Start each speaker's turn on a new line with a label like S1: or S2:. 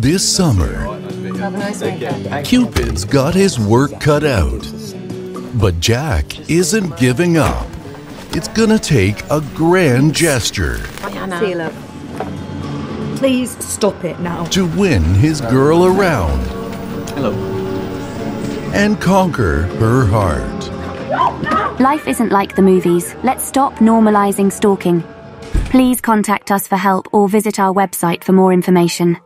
S1: This summer, Cupid's got his work cut out. But Jack isn't giving up. It's gonna take a grand gesture
S2: Please stop it now.
S1: to win his girl around
S3: Hello.
S1: and conquer her heart.
S4: Life isn't like the movies. Let's stop normalizing stalking. Please contact us for help or visit our website for more information.